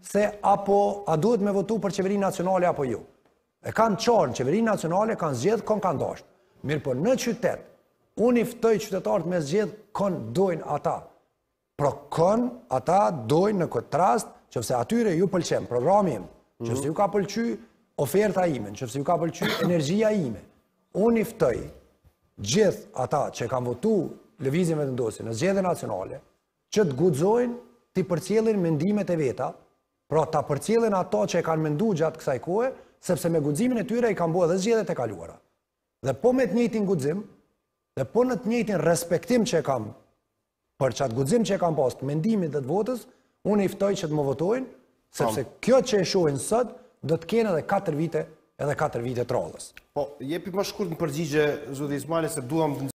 se apo a duhet me votu për qeverinë nacionale apo jo. E kanë parë, në qeverinë nacionale kanë zgjedhë konë kanë dashtë. Mirëpo në qytet, unë i ftoj qytetarët me zgjedhë konë dojnë ata. Pra konë ata dojnë në këtë rast, qoftëse atyre ju pëlqen programi im, qoftëse ju ka pëlqy oferta ime, qoftëse ju ka pëlqy energjia ime. Unë i ftoj gjithë ata që e kanë votu Lëvizjen Vetëvendosje në zgjedhje nacionale, që të guxojnë t'i përcjellin mendimet e veta, pra ta përcjellin ato që e kanë mendu gjatë kësaj kohe, sepse me guximin e tyre i kanë bërë edhe zgjedhjet e kaluara. Dhe po me të njëjtin guxim, dhe po me të njëjtin respektim që e kam për qat guxim që e kanë pas të mendimit dhe të votës, unë i ftoj që të më votojnë, sepse kjo që e shohin sot do të kenë edhe 4 vite edhe 4 vite të radhës. Po, jepi ma shkurt në përgjigje zoti Ismali se duam